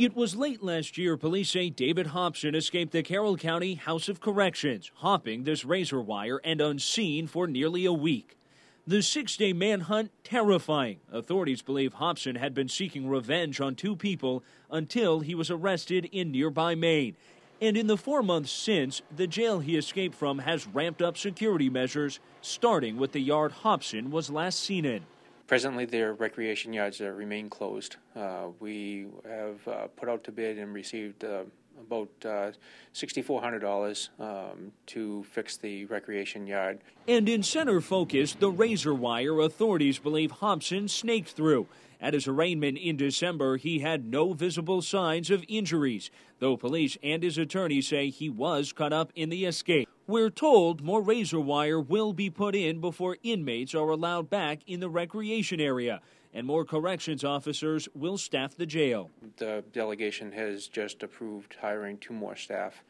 It was late last year, police say David Hobson escaped the Carroll County House of Corrections, hopping this razor wire and unseen for nearly a week. The six day manhunt terrifying. Authorities believe Hobson had been seeking revenge on two people until he was arrested in nearby Maine. And in the four months since, the jail he escaped from has ramped up security measures, starting with the yard Hobson was last seen in. Presently, their recreation yards remain closed. Uh, we have uh, put out to bid and received uh, about uh, $6,400 um, to fix the recreation yard. And in center focus, the razor wire authorities believe Hobson snaked through. At his arraignment in December, he had no visible signs of injuries, though police and his attorney say he was caught up in the escape. We're told more razor wire will be put in before inmates are allowed back in the recreation area, and more corrections officers will staff the jail. The delegation has just approved hiring two more staff,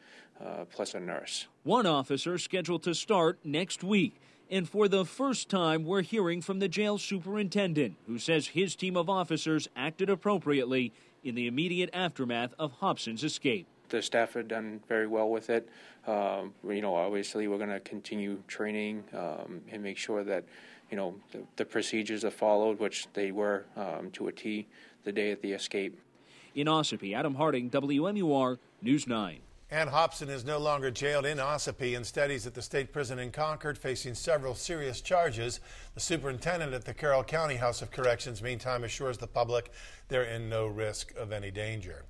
uh, plus a nurse. One officer scheduled to start next week. And for the first time, we're hearing from the jail superintendent, who says his team of officers acted appropriately in the immediate aftermath of Hobson's escape. The staff have done very well with it. Um, you know, obviously, we're going to continue training um, and make sure that, you know, the, the, procedures are followed, which they were um, to a T the day of the escape. In Ossipee, Adam Harding, WMUR News 9. Ann Hobson is no longer jailed in Ossipee and studies at the state prison in Concord, facing several serious charges. The superintendent at the Carroll County House of Corrections, meantime, assures the public they're in no risk of any danger.